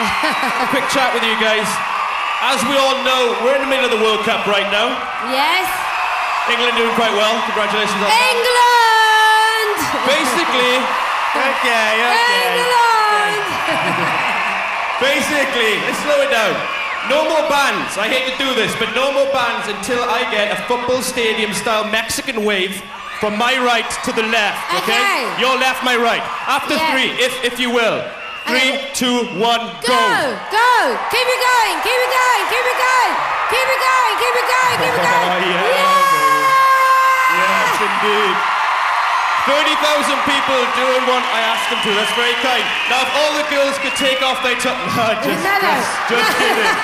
a quick chat with you guys. As we all know, we're in the middle of the World Cup right now. Yes. England doing quite well. Congratulations on that. England! Basically, Okay, okay. England! basically, let's slow it down. No more bands. I hate to do this, but no more bands until I get a football stadium style Mexican wave from my right to the left. Okay? Okay. Your left, my right. After Yeah. three, if if you will. Three, Okay. two, one, Go! go. Go! Keep it going! Keep it going! Keep it going! Keep it going! Keep it going! Keep it going! Oh, yeah, yeah! Yes, indeed. 30,000 people doing what I asked them to. That's very kind. Now, if all the girls could take off their top. No, just, No, no. just, just kidding.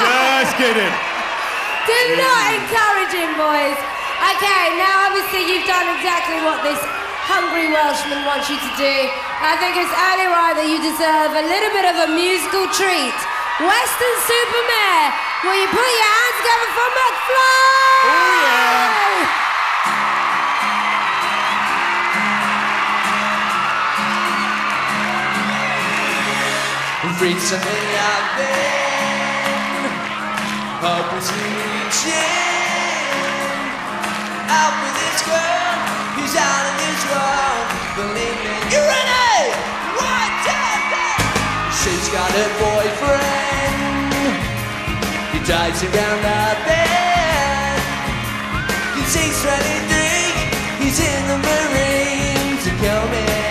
Just kidding. Do not encourage him, boys. Okay, now obviously you've done exactly what this hungry Welshman wants you to do. I think it's only right that you deserve a little bit of a musical treat. Weston-super-Mare, will you put your hands together for McFly? Oh, yeah. Recently I've been hoping to reach in out with this girl who's out of this world. Believe me, you're ready? She's got a boyfriend. He dies around her bed. Cause he's 23. He's in the Marines to kill me.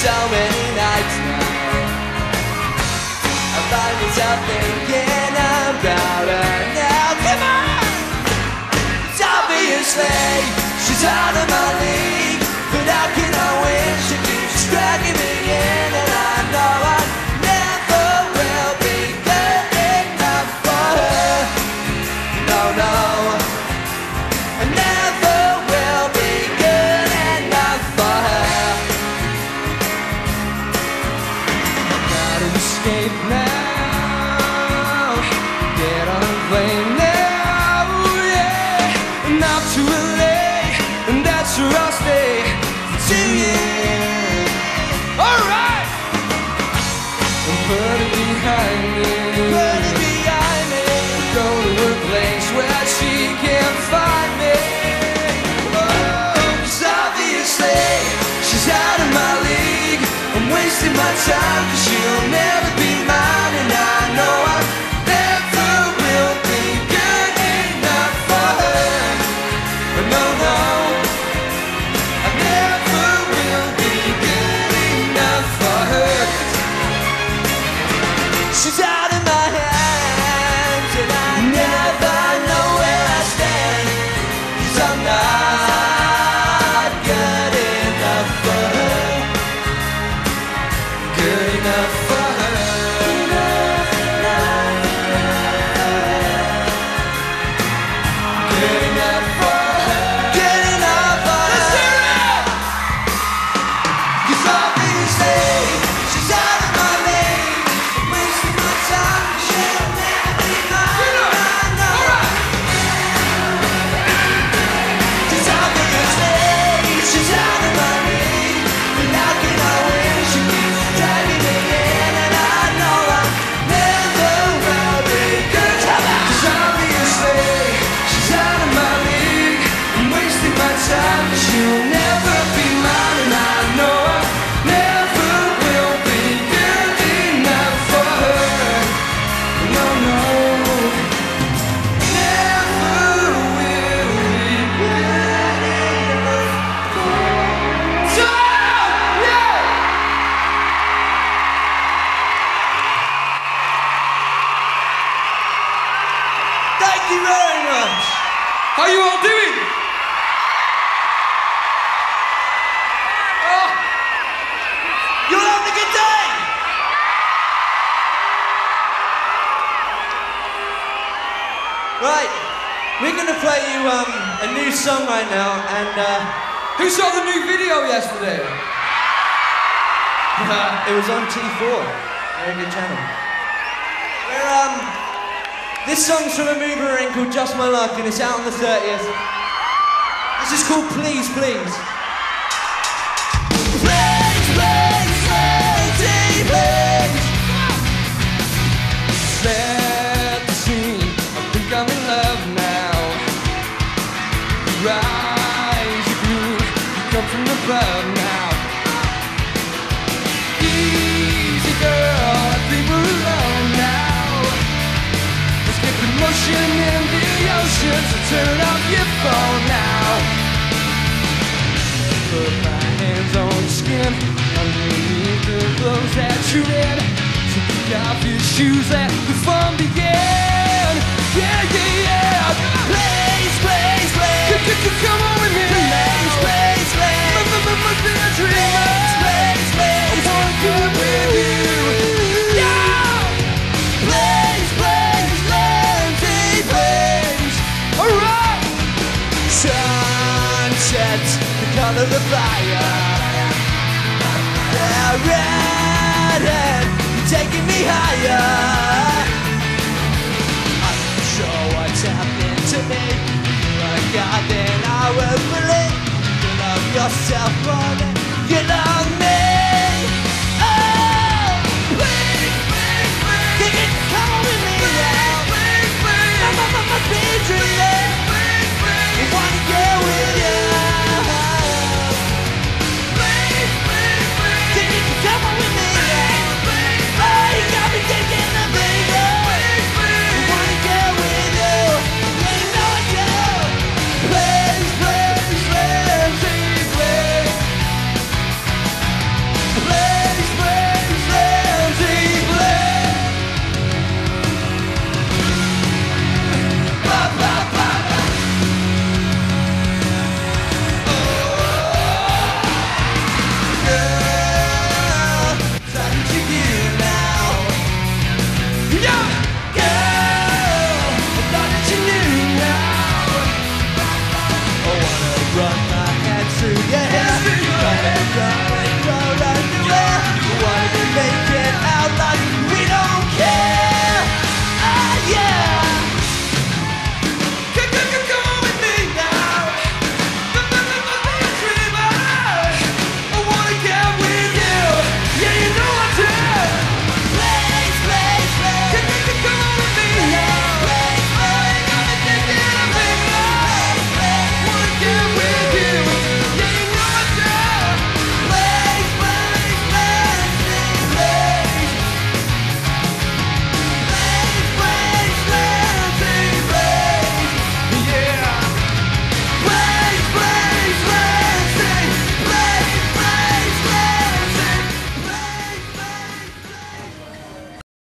so many nights now. I find myself thinking about her now. Come on! It's obviously she's out of my league, Escape now. Time cause she'll never be enough Right, we're gonna play you um, a new song right now, and uh, who saw the new video yesterday? it was on T4. Very good channel. We're um, this song's from a movie we're in called Just My Luck, and it's out on the 30th. This is called Please, Please. Please, please, emotions, so turn off your phone now. Put my hands on your skin, underneath the clothes that you're in. Take off your shoes, let the fun begin. Red you're taking me higher. I'm not sure what's happening to me. But God, then I will believe you love yourself more than you love me.